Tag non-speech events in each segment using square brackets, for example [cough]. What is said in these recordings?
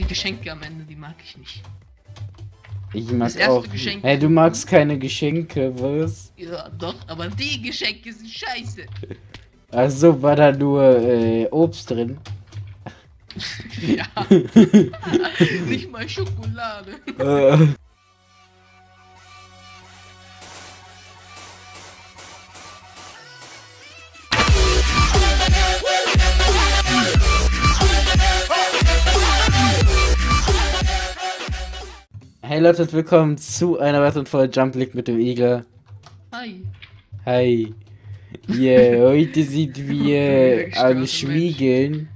Die Geschenke am Ende, die mag ich nicht. Ich Das mag erste auch. Geschenk- Hey, du magst keine Geschenke, was? Ja, doch, aber die Geschenke sind scheiße. Also war da nur äh, Obst drin. [laughs] ja. [laughs] nicht mal Schokolade. [laughs] Hey Leute und willkommen zu einer weiteren Folge Jump League mit dem Igel. Hi. Hi. Yeah, heute sind wir [laughs] am Schmiegeln.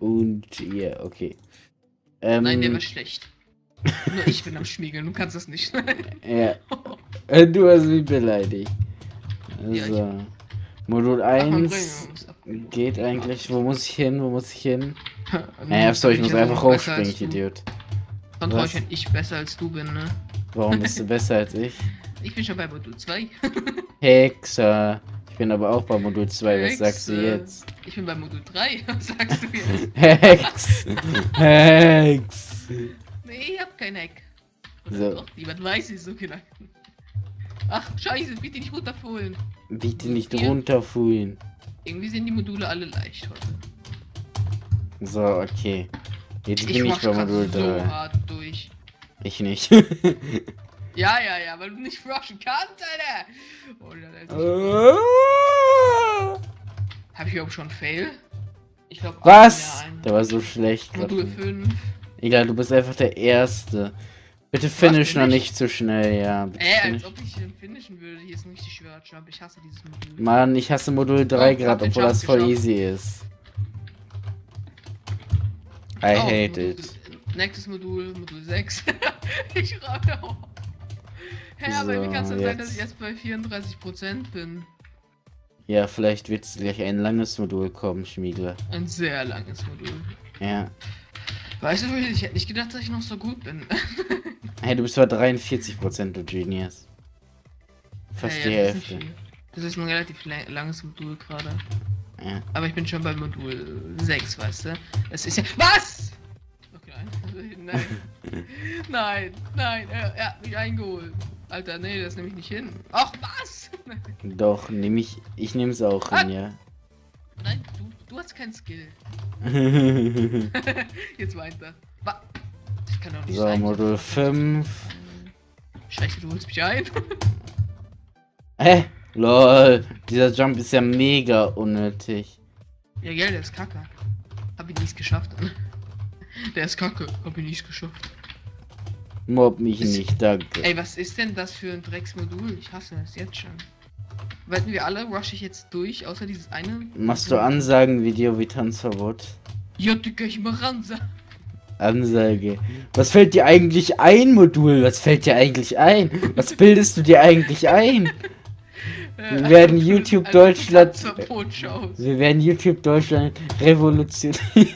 Und ja, okay. Ähm, Nein, der war schlecht. Nur ich bin am Schmiegeln, du kannst das nicht. [laughs] Ja. Du hast mich beleidigt. Ja, ich- So. Modul Ach, man 1 bringt uns geht eigentlich. Wo muss ich hin? Wo muss ich hin? [laughs] Äh, achso, ich muss einfach als ich du. Dann Was? ich, wenn ich besser als du bin, ne? Warum bist du [laughs] besser als ich? Ich bin schon bei Modul 2. [laughs] Hexer. Ich bin aber auch bei Modul 2, was sagst du jetzt? Ich bin bei Modul 3. [laughs] Was sagst du jetzt? Hex! Hex! Nee, ich hab kein Heck. Oder So. doch? Jemand weiß es so genau. Ach, scheiße, bitte nicht runterfohlen. Bitte nicht Hier. runterfuhlen. Irgendwie sind die Module alle leicht heute. So, okay. Jetzt bin ich bei Modul so 3. hart durch. Ich nicht. [laughs] Ja, ja, ja, weil du nicht rushen kannst, Alter. Oh, Alter. Hab ich überhaupt schon Fail? Ich glaube Was? Der war so schlecht. Modul 5. Egal, du bist einfach der Erste. Bitte finish noch ich? nicht zu schnell, ja. Bitte Äh, finish. als ob ich den finishen würde. Hier ist ein richtig schwerer Jump. Ich hasse dieses Modul. Mann, ich hasse Modul 3 Oh, gerade, obwohl das voll geschafft. easy ist. I Oh, hate Modul, it. Nächstes Modul, Modul 6. [laughs] ich rate auch. Hä, aber So, wie kann es denn sein, dass ich erst bei 34% bin? Ja, vielleicht wird gleich ein langes Modul kommen, Schmiegler. Ein sehr langes Modul. Ja. Weißt du, ich hätte nicht gedacht, dass ich noch so gut bin. [laughs] Hey, du bist bei 43%, du Genius. Fast Ja, die ja, das ist Hälfte. Das ist ein relativ la- langes Modul gerade. Ja. Aber ich bin schon bei Modul 6, weißt du? Es ist ja. Was? Okay, nein. [laughs] Nein. nein, nein, er, er hat mich eingeholt. Alter, nee, das nehme ich nicht hin. Ach, was? [laughs] Doch, nehm ich. Ich nehm's auch hin, ja. Nein, du, du hast keinen Skill. [laughs] Jetzt weiter. Wa das kann doch nicht so, sein. Modul 5. Scheiße, du holst mich ein. Hä? Lol. Dieser Jump ist ja mega unnötig. ja, gell, der ist kacke. Hab ich nicht geschafft. [laughs] Der ist kacke. Hab ich nicht geschafft. Mob mich Ist- nicht, danke. Ey, was ist denn das für ein Drecksmodul? Ich hasse es jetzt schon. Wetten wir alle, rush ich jetzt durch, außer dieses eine? Machst du Ansagen, Video wie Tanzverbot? Ja, Digga, ich mach Ransa. Ansage. Was fällt dir eigentlich ein, Modul? Was fällt dir eigentlich ein? Was bildest du dir eigentlich ein? Wir werden YouTube Deutschland- Verbot schaust. Wir werden YouTube Deutschland revolutionieren. [laughs]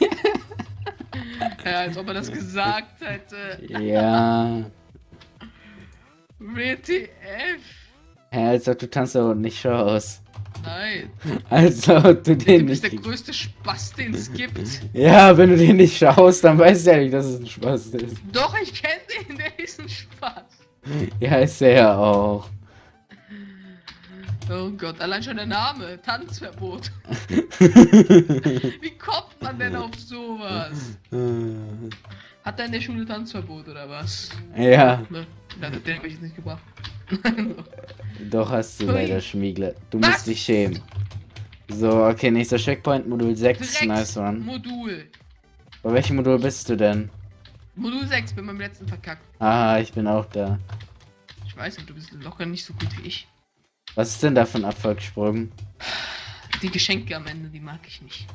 Ja, als ob er das gesagt hätte. ja. WTF? Hä, als ob du Tanzverbot nicht schaust. Nein. Als ob du Du den bist nicht. der größte Spaß, den es gibt. Ja, wenn du den nicht schaust, dann weißt du ja nicht, dass es ein Spaß ist. Doch, ich kenne den, der ist ein Spaß. Ja, ist er ja auch. Oh Gott, allein schon der Name. Tanzverbot. [laughs] Wie kommt man denn auf sowas? Hat er in der Schule Tanzverbot oder was? ja, Ne, den hab ich jetzt nicht gebracht. [laughs] doch hast du leider Schmiegler. Du Was? musst dich schämen. So, okay, nächster Checkpoint, Modul 6. Drecks Nice one. Modul. Bei welchem Modul bist du denn? Modul 6 bin beim letzten verkackt. Aha, ich bin auch da. Ich weiß nicht, du bist locker nicht so gut wie ich. Was ist denn da für ein Abfolgsprung? Die Geschenke am Ende, die mag ich nicht.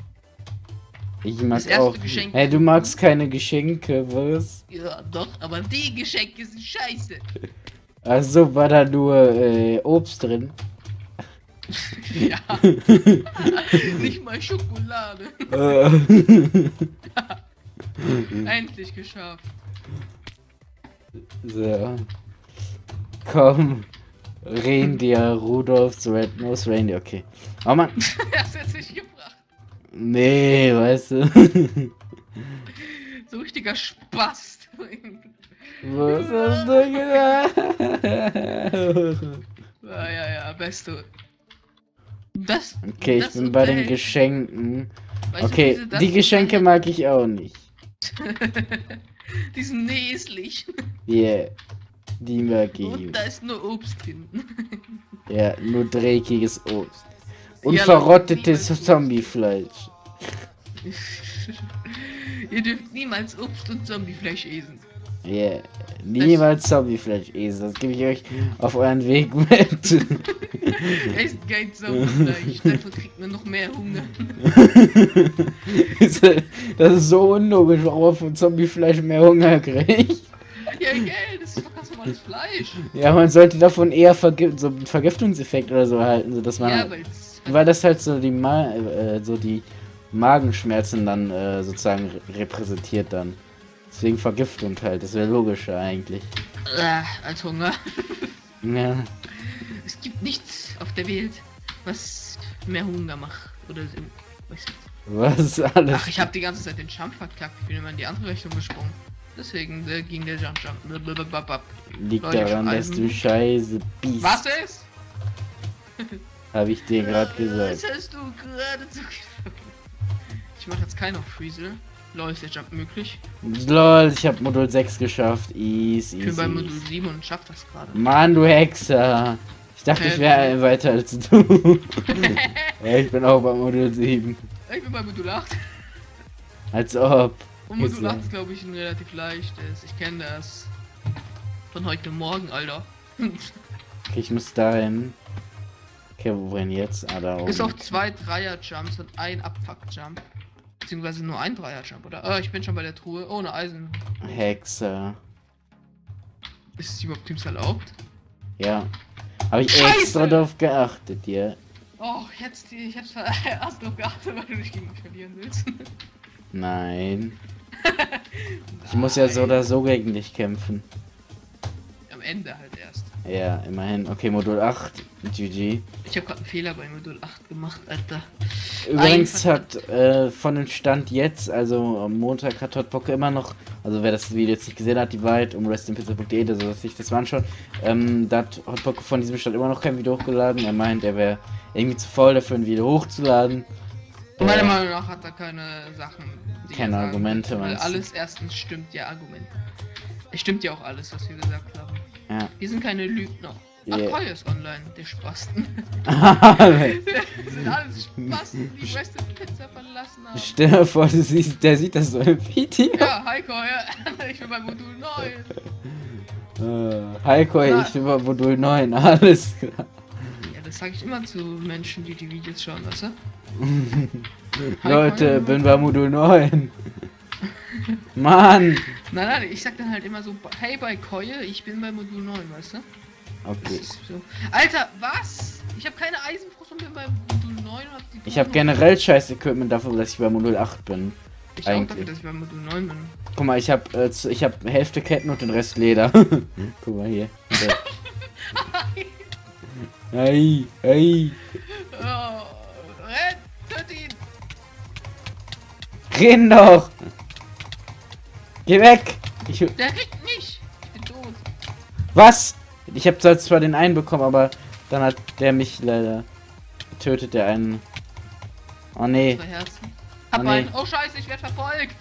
Ich mag Das auch. Geschenk- Hey, du magst keine Geschenke, was? Ja, doch, aber die Geschenke sind scheiße. [laughs] Also war da nur äh, Obst drin. [laughs] ja. [laughs] nicht mal Schokolade. Äh. Endlich geschafft. so. Komm. Reindeer, Rudolfs Red Nose Reindeer, okay. Oh Mann. [laughs] das hat sich gebracht. Nee, weißt du. So richtiger Spaß. Was hast du gedacht? ja, ja, ja, beste. Das. Okay, ich das bin bei den Geschenken. Weißt du, Okay, das die Geschenke mag ich auch nicht. [laughs] Die sind neslig. Yeah. Die [laughs] Und nicht. da ist nur Obst drin. [laughs] Ja, nur dreckiges Obst. Und Ja, verrottetes Zombiefleisch. [laughs] Ihr dürft niemals Obst und Zombiefleisch essen. Yeah. Niemals Zombiefleisch essen. Das gebe ich euch auf euren Weg mit. Esst kein Zombiefleisch, davon kriegt man noch mehr Hunger. das ist so unlogisch, warum man von Zombiefleisch mehr Hunger kriegt. [laughs] Ja, gell, das ist doch ganz normales Fleisch. Ja, man sollte davon eher Vergi so einen Vergiftungseffekt oder so halten, so dass man Ja, halt, weil das halt so die Ma äh, so die Magenschmerzen dann äh, sozusagen re- repräsentiert dann. Deswegen Vergiftung halt, das wäre logischer eigentlich. äh, als Hunger. [laughs] Ja. Es gibt nichts auf der Welt, was mehr Hunger macht. Oder nicht. Was alles. Ach, ich habe die ganze Zeit den Jump verkackt. Ich bin immer in die andere Richtung gesprungen. Deswegen äh, ging der Jump Jump. Blablabla. Liegt Leute, daran, dass du scheiße Biest. Was ist? [laughs] Habe ich dir gerade Was gesagt. hast du gerade zu Ich mache jetzt keinen auf Freeze. Lol, ist der Jump möglich? Lol, ich habe Modul 6 geschafft. Easy, Ich bin bei. Modul 7 und schaff das gerade. Mann, du Hexer. Ich dachte, ich Hä? wäre weiter als du. [laughs] ich bin auch bei Modul 7. Ich bin bei Modul 8. Als ob. Und Modul 8 lang. ist, glaube ich, ein relativ leichtes. Ich kenne das. Von heute Morgen, Alter. Okay, [laughs] ich muss dahin. Okay, wohin jetzt? Ah, da oben. Bis auf zwei Dreier-Jumps und ein Abfuck-Jump. Beziehungsweise nur ein Dreier-Jump, oder? Ah, ich bin schon bei der Truhe. Ohne Eisen. Hexer. Ist es überhaupt Teams erlaubt? Ja. Habe ich Scheiße! extra drauf geachtet, ja. Oh, jetzt, ich hab's erst drauf [laughs] geachtet, weil du nicht gegen mich verlieren willst. [laughs] Nein. Ich muss ja so oder so gegen dich kämpfen. Am Ende halt erst. Ja, immerhin. Okay, Modul 8. GG. Ich habe gerade einen Fehler bei Modul 8 gemacht, Alter. Übrigens Einfach- hat äh, von dem Stand jetzt, also am Montag hat Hotbocke immer noch, also wer das Video jetzt nicht gesehen hat, die Wahrheit um restinpizza.de, also dass sich das mal anschaut, ähm, da hat Hotbocke von diesem Stand immer noch kein Video hochgeladen. Er meint, er wäre irgendwie zu faul dafür, ein Video hochzuladen. Meiner Äh, Meinung nach hat er keine Sachen. Keine sagen Argumente, Weil du? alles erstens stimmt ja Argument. Es stimmt ja auch alles, was wir gesagt haben. Ja. Wir sind keine Lügner. Ach, Yeah. Koi ist online, der Spasten. [laughs] das sind alles Spasten, die Western Pizza verlassen haben. Stell dir vor, du siehst, der sieht das so im Video. Ja, hi Koi, [laughs] ich bin bei Modul 9. Äh, Heiko, Na. ich bin bei Modul 9, alles klar. Das sage ich immer zu Menschen, die die Videos schauen, weißt du? [laughs] Leute, bin bei Modul 9. [laughs] Mann! Nein, nein, ich sag dann halt immer so, hey bei Koye, ich bin bei Modul 9, weißt du? Okay. so. Alter, was? Ich habe keine Eisenbrust und bin bei Modul 9 und hab die Ich habe generell scheiß Equipment dafür, dass ich bei Modul 8 bin. Ich auch eigentlich. dafür, dass ich bei Modul 9 bin. Guck mal, ich habe äh, ich habe Hälfte Ketten und den Rest Leder. [laughs] Guck mal hier. Hey, hey. Oh, rettet ihn! Renn doch! Geh weg! Ich, Der kriegt mich! Ich bin tot. was? Ich habe zwar den einen bekommen, aber dann hat der mich leider getötet, der einen. Oh nee. Hab Oh, nee. einen. Oh scheiße, ich werde verfolgt!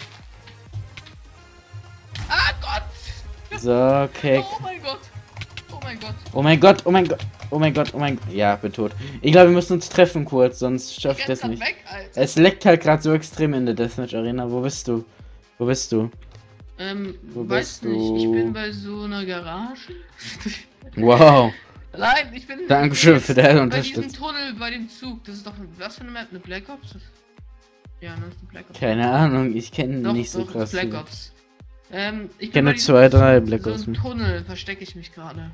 Ah Gott! So, okay. Oh mein Gott! Oh mein Gott! Oh mein Gott, oh mein Gott, oh mein Gott, oh mein Gott. Ja, bin tot. Ich glaube, wir müssen uns treffen kurz, sonst schaff ich renn das nicht. weg. Es leckt halt gerade so extrem in der Deathmatch Arena. Wo bist du? Wo bist du? Ähm, Wo weiß bist nicht, ich du? bin bei so einer Garage. [laughs] Wow. Nein, ich bin. Dankeschön für deine Bei diesem Unterstützung. Tunnel, bei dem Zug. Das ist doch. Was für eine Map? Eine Black Ops? Ja, ne, ist eine Black Ops. Keine Ahnung, ich kenne nicht so doch, krass. Black. Ops. Ähm, ich Ich kenne zwei, drei Black so Ops. einem Tunnel verstecke ich mich gerade.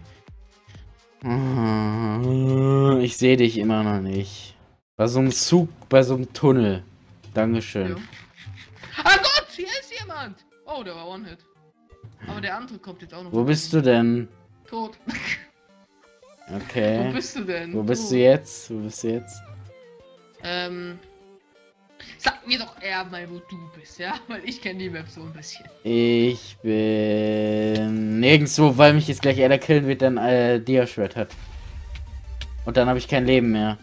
Ah, Ich sehe dich immer noch nicht. Bei so einem Zug, bei so einem Tunnel. Dankeschön. Jo. Ah Gott, hier ist jemand! Oh, der war One-Hit. Aber der andere kommt jetzt auch noch. Wo bist du denn? Tot. Wo Okay. bist du denn? Wo bist Tot. du jetzt? Wo bist du jetzt? Ähm. Sag mir doch eher mal, wo du bist, ja? [laughs] Weil ich kenne die Map so ein bisschen. Ich bin nirgendwo, weil mich jetzt gleich einer killen wird, dann äh, Dia-Schwert hat. Und dann habe ich kein Leben mehr.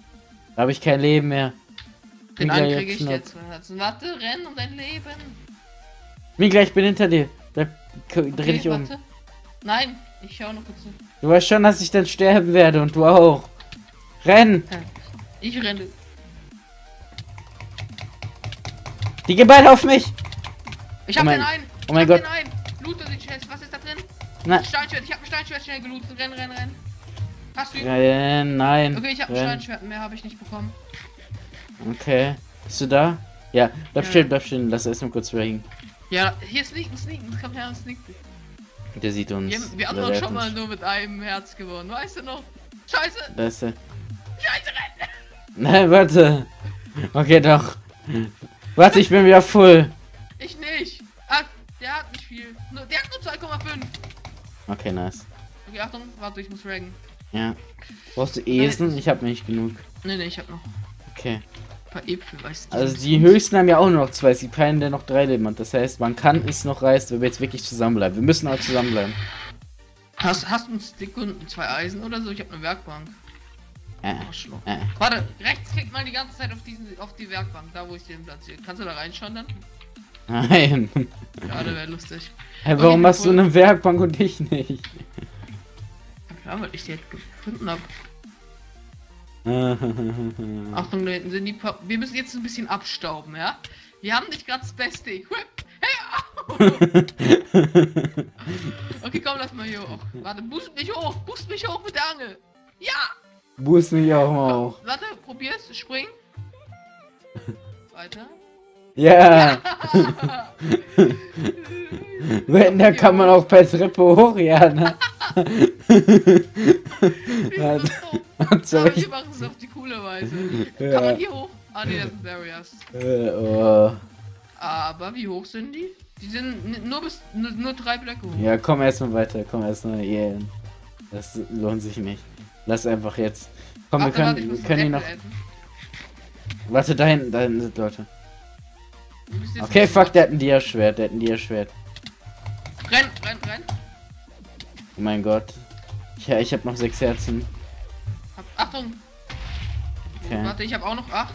Da habe ich kein Leben mehr. Den Migla, einen kriege ich schnapp. jetzt. Also, warte, renn um dein Leben. Migla, ich bin hinter dir. Bleib, k- dreh Okay, dich um. warte. Nein, ich schau noch kurz. zu. Du weißt schon, dass ich dann sterben werde und du auch. Renn! Ich renne. Die gehen beide auf mich! Ich hab Oh mein- den einen. oh mein ich hab Gott. den einen. Loote die Chest. Was ist da drin? Nein. Steinschwert. Ich hab ein Steinschwert schnell gelootet. Renn, renn, renn. Hast du ihn? Renn, nein. Okay, ich hab ein renn. Steinschwert. Mehr habe ich nicht bekommen. Okay. Bist du da? Ja, bleib Ja. stehen, bleib stehen. Lass erst mal kurz raggen. Ja, hier sneaken, sneaken. Komm her und sneaken. Der sieht uns. Wir, wir haben oder doch der schon hat mal uns. nur mit einem Herz gewonnen. Weißt du noch? Scheiße. Da ist er. Scheiße, renn. Nein, warte. Okay, doch. Warte, ich bin wieder full. Ich nicht. Ah, der hat nicht viel. Der hat nur 2,5. Okay, nice. Okay, Achtung. Warte, ich muss raggen. Ja. Brauchst du Esen? Ich hab nicht genug. Nee, nee, ich hab noch Okay. ein paar Äpfel, weißt du. Also die höchsten haben ja auch nur noch zwei. Es gibt keinen, der noch drei Leben hat. Das heißt, man kann es noch reißen, wenn wir jetzt wirklich zusammenbleiben. Wir müssen auch zusammenbleiben. Hast, hast du einen Stick und zwei Eisen oder so? Ich hab eine Werkbank. Äh, Arschloch. äh. Warte, rechts klickt mal die ganze Zeit auf diesen auf die Werkbank, da wo ich den platziere. Kannst du da reinschauen dann? Nein. Schade, wäre lustig. Hey, warum Okay, du cool. eine Werkbank und ich nicht? Ja, weil ich die jetzt gefunden habe. [laughs] Achtung, da hinten sind die pa Wir müssen jetzt ein bisschen abstauben, ja? Wir haben nicht gerade das beste. [laughs] Hey, au! [laughs] Okay, komm, lass mal hier hoch. Warte, boost mich hoch, boost mich hoch mit der Angel. Ja! Boost mich auch mal hoch. Warte, probier's, spring. [laughs] Weiter. Ja. [laughs] Wenn, da kann man auch per Treppe hoch, ja, ne? Ja. [laughs] Hat so recht. machen es auf die coole Weise. Kann Ja. man hier hoch? Ah ne, das sind Barriers. Äh, oh. Aber wie hoch sind die? Die sind nur bis nur, nur drei Blöcke hoch. Ja, komm erstmal weiter, komm erstmal hier hin. Das lohnt sich nicht. Lass einfach jetzt. Komm, wir Warte, ich können, wir können den noch. Warte, da hinten, da hinten sind Leute. Okay, fuck, der hat ein Dia-Schwert, der hat ein Dia-Schwert. Renn, renn, renn. Oh mein Gott. Ja, ich hab noch sechs Herzen. Hab, Achtung. Okay. Warte, ich habe auch noch acht.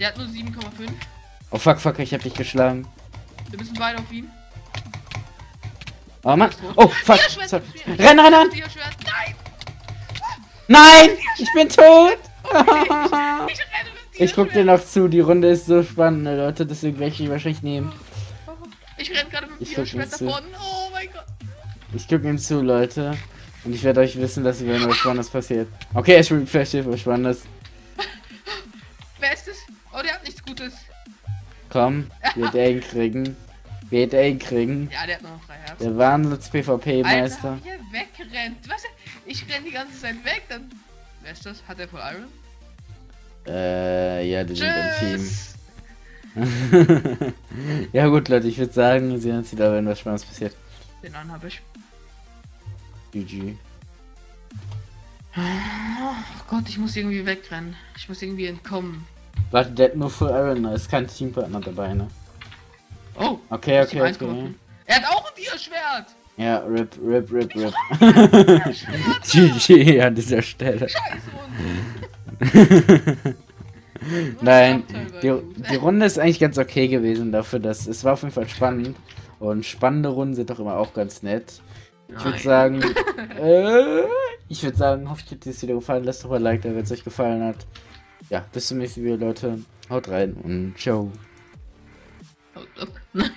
Der hat nur 7,5. Oh fuck, fuck, ich hab dich geschlagen. Wir müssen beide auf ihn. Oh Mann. Oh, fuck. Renn, renn, renn. Nein! Nein! Ich bin tot! Ich renne guck dir noch zu, die Runde ist so spannend, ne, Leute, deswegen werde ich die wahrscheinlich nehmen. Ich renn gerade mit dem zu. davon. Oh mein Gott. Ich guck ihm zu, Leute. Und ich werde euch wissen lassen, wenn was Spannendes passiert. Okay, ich will vielleicht was Spannendes. [laughs] Wer ist es? Oh, der hat nichts Gutes. Komm, [laughs] wird er ihn kriegen. Wird er ihn kriegen. Ja, der hat noch drei Herzen. Der Wahnsinns-PvP-Meister. wegrennt. Was? Ich renn die ganze Zeit weg, dann. Wer ist das? Hat er voll Iron? Äh, ja, die sind im Tschüss! Team. [laughs] ja gut, Leute, ich würde sagen, wir sehen uns wieder, wenn was Spannendes passiert. Den einen habe ich. GG. Oh Gott, ich muss irgendwie wegrennen. Ich muss irgendwie entkommen. Warte, der hat nur Full Iron, da ist kein Teampartner dabei, ne? Oh, Okay, okay, okay. Er hat auch ein Dia-Schwert! Ja, rip, rip, rip, rip. [laughs] GG an dieser Stelle. Scheiße! [laughs] Nein, die, die Runde ist eigentlich ganz okay gewesen dafür, dass es war auf jeden Fall spannend. Und spannende Runden sind doch immer auch ganz nett. Ich würde sagen, [laughs] äh, ich würde sagen, hoffe, euch hat dieses Video gefallen. Lasst doch mal ein Like da, wenn es euch gefallen hat. Ja, bis zum nächsten Video, Leute. Haut rein und ciao. Haut ab.